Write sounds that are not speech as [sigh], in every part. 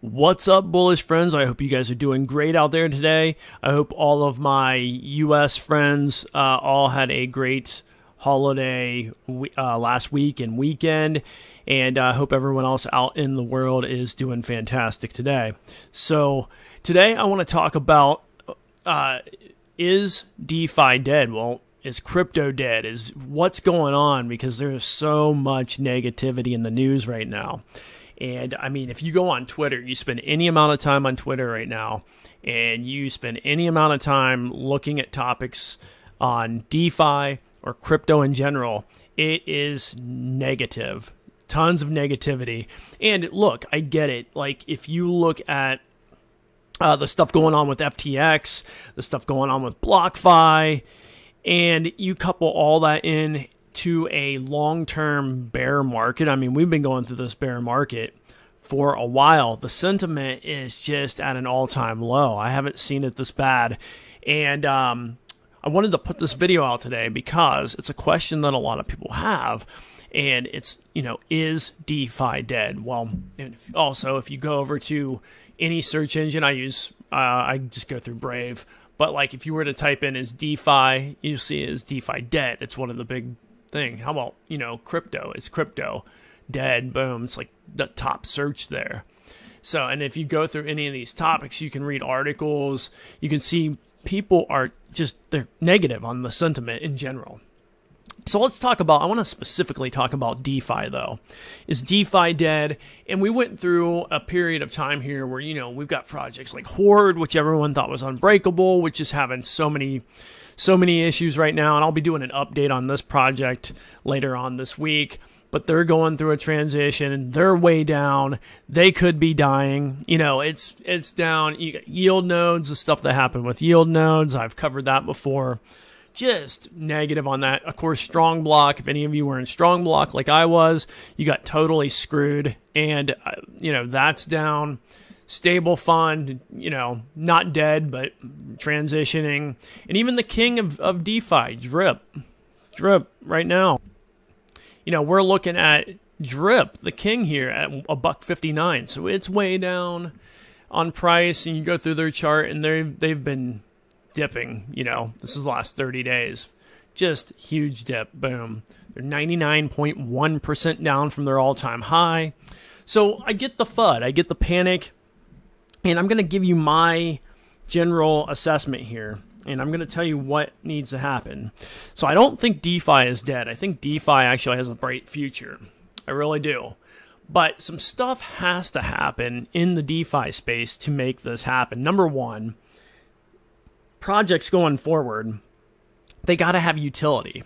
What's up, bullish friends? I hope you guys are doing great out there today. I hope all of my U.S. friends uh, all had a great holiday uh, last week and weekend, and I uh, hope everyone else out in the world is doing fantastic today. So, today I want to talk about uh, is DeFi dead? Well, is crypto dead? Is what's going on? Because there's so much negativity in the news right now. And I mean, if you go on Twitter, you spend any amount of time on Twitter right now, and you spend any amount of time looking at topics on DeFi or crypto in general, it is negative. Tons of negativity. And look, I get it. Like, if you look at uh, the stuff going on with FTX, the stuff going on with BlockFi, and you couple all that in to a long term bear market. I mean, we've been going through this bear market for a while. The sentiment is just at an all time low. I haven't seen it this bad. And um, I wanted to put this video out today because it's a question that a lot of people have. And it's, you know, is DeFi dead? Well, if, also, if you go over to any search engine I use, uh, I just go through Brave. But like if you were to type in is DeFi, you see is DeFi dead. It's one of the big thing. How about, you know, crypto? Is crypto dead? Boom. It's like the top search there. So, and if you go through any of these topics, you can read articles. You can see people are just, they're negative on the sentiment in general. So let's talk about, I want to specifically talk about DeFi though. Is DeFi dead? And we went through a period of time here where, you know, we've got projects like Horde, which everyone thought was unbreakable, which is having so many so many issues right now, and I'll be doing an update on this project later on this week. But they're going through a transition. They're way down. They could be dying. You know, it's it's down. You got yield nodes, the stuff that happened with yield nodes. I've covered that before. Just negative on that. Of course, StrongBlock. If any of you were in StrongBlock like I was, you got totally screwed. And uh, you know that's down StableFund, you know, not dead, but transitioning. And even the king of, of DeFi, Drip. Drip, right now. You know, we're looking at Drip, the king here, at a buck 59. So it's way down on price. And you go through their chart, and they they've been dipping, you know, this is the last 30 days. Just huge dip. Boom. They're 99.1% down from their all time high. So I get the FUD. I get the panic. And I'm going to give you my general assessment here. And I'm going to tell you what needs to happen. So I don't think DeFi is dead. I think DeFi actually has a bright future. I really do. But some stuff has to happen in the DeFi space to make this happen. Number one, projects going forward, they got to have utility.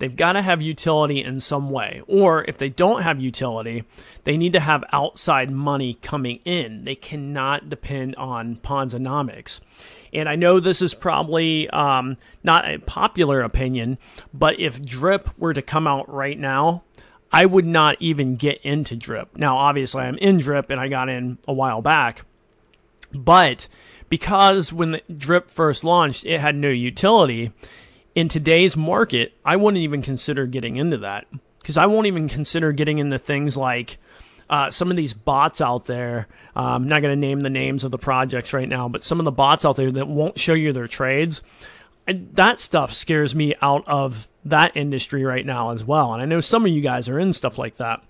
They've got to have utility in some way. Or if they don't have utility, they need to have outside money coming in. They cannot depend on Ponzonomics. And I know this is probably um, not a popular opinion, but if Drip were to come out right now, I would not even get into Drip. Now, obviously, I'm in Drip and I got in a while back. But because when Drip first launched, it had no utility in today's market, I wouldn't even consider getting into that because I won't even consider getting into things like uh, some of these bots out there. Uh, I'm not going to name the names of the projects right now, but some of the bots out there that won't show you their trades. And that stuff scares me out of that industry right now as well. And I know some of you guys are in stuff like that.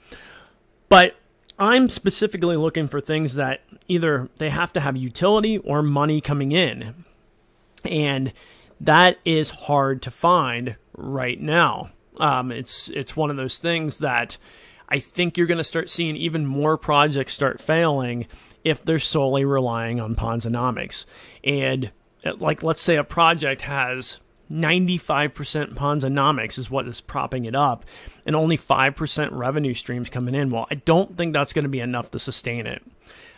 But I'm specifically looking for things that either they have to have utility or money coming in. And that is hard to find right now. Um, it's it's one of those things that I think you're going to start seeing even more projects start failing if they're solely relying on Ponzonomics. And uh, like, let's say a project has 95% Ponzonomics is what is propping it up, and only 5% revenue streams coming in. Well, I don't think that's going to be enough to sustain it.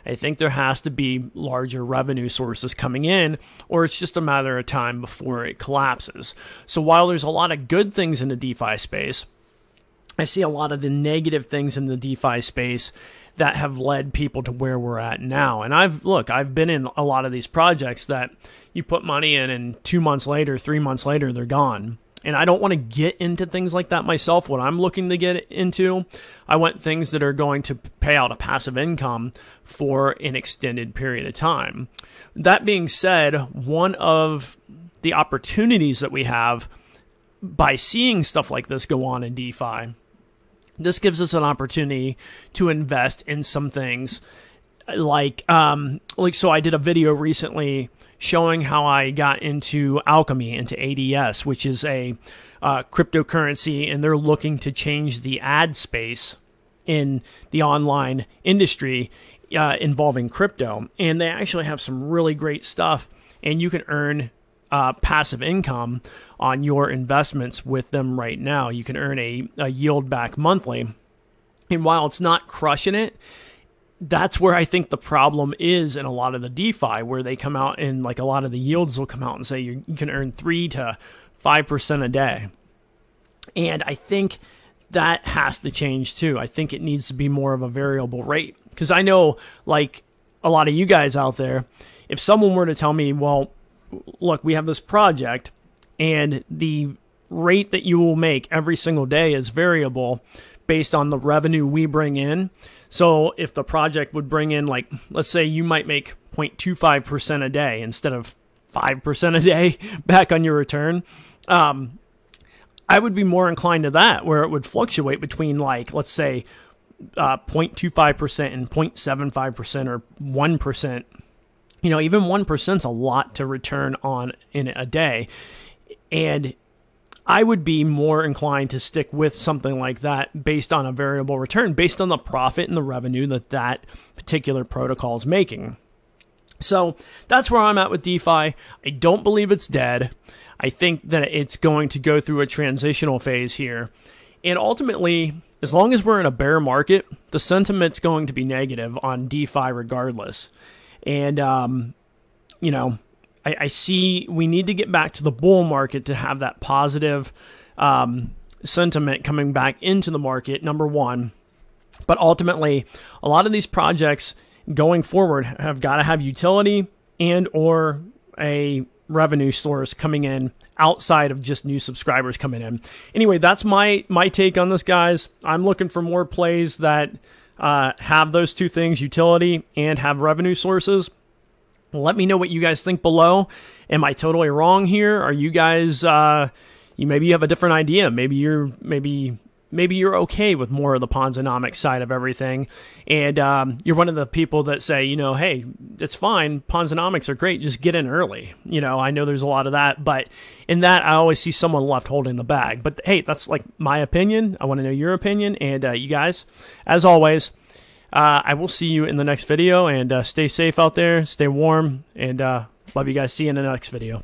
I think there has to be larger revenue sources coming in, or it's just a matter of time before it collapses. So while there's a lot of good things in the DeFi space, I see a lot of the negative things in the DeFi space that have led people to where we're at now. And I've look, I've been in a lot of these projects that you put money in and 2 months later, 3 months later they're gone. And I don't want to get into things like that myself. What I'm looking to get into, I want things that are going to pay out a passive income for an extended period of time. That being said, one of the opportunities that we have by seeing stuff like this go on in DeFi, this gives us an opportunity to invest in some things. Like um like so I did a video recently showing how I got into Alchemy into ADS, which is a uh, cryptocurrency, and they're looking to change the ad space in the online industry uh, involving crypto, and they actually have some really great stuff, and you can earn uh, passive income on your investments with them right now. You can earn a, a yield back monthly. And while it's not crushing it, that's where I think the problem is in a lot of the DeFi, where they come out and like a lot of the yields will come out and say you, you can earn three to five percent a day. And I think that has to change too. I think it needs to be more of a variable rate because I know, like a lot of you guys out there, if someone were to tell me, well, look, we have this project and the rate that you will make every single day is variable based on the revenue we bring in. So if the project would bring in, like, let's say you might make 0.25% a day instead of 5% a day [laughs] back on your return, um, I would be more inclined to that, where it would fluctuate between, like, let's say, uh, 0.25% and 0.75% or 1% you know, even 1% is a lot to return on in a day. And I would be more inclined to stick with something like that based on a variable return, based on the profit and the revenue that that particular protocol is making. So that's where I'm at with DeFi. I don't believe it's dead. I think that it's going to go through a transitional phase here. And ultimately, as long as we're in a bear market, the sentiment's going to be negative on DeFi regardless. And, um, you know, I, I, see we need to get back to the bull market to have that positive um, sentiment coming back into the market, number one. But ultimately, a lot of these projects going forward have got to have utility and or a revenue source coming in outside of just new subscribers coming in. Anyway, that's my my take on this, guys. I'm looking for more plays that uh, have those two things, utility and have revenue sources. Let me know what you guys think below. Am I totally wrong here? Are you guys uh, you maybe you have a different idea? Maybe you're maybe maybe you're okay with more of the Ponzonomics side of everything, and um, you're one of the people that say, you know, hey, it's fine. Ponzonomics are great. Just get in early. You know, I know there's a lot of that, but in that, I always see someone left holding the bag. But hey, that's like my opinion. I want to know your opinion, and uh, you guys, as always. Uh, I will see you in the next video and uh, stay safe out there, stay warm, and uh, love you guys. See you in the next video.